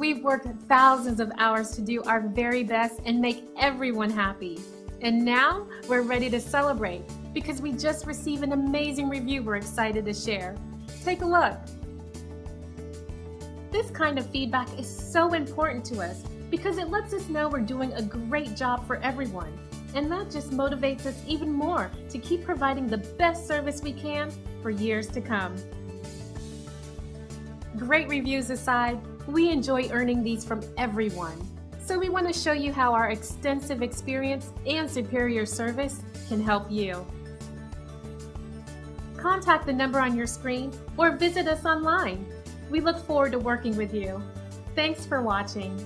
We've worked thousands of hours to do our very best and make everyone happy. And now we're ready to celebrate because we just received an amazing review we're excited to share. Take a look. This kind of feedback is so important to us because it lets us know we're doing a great job for everyone. And that just motivates us even more to keep providing the best service we can for years to come. Great reviews aside, we enjoy earning these from everyone. So we want to show you how our extensive experience and superior service can help you. Contact the number on your screen or visit us online. We look forward to working with you. Thanks for watching.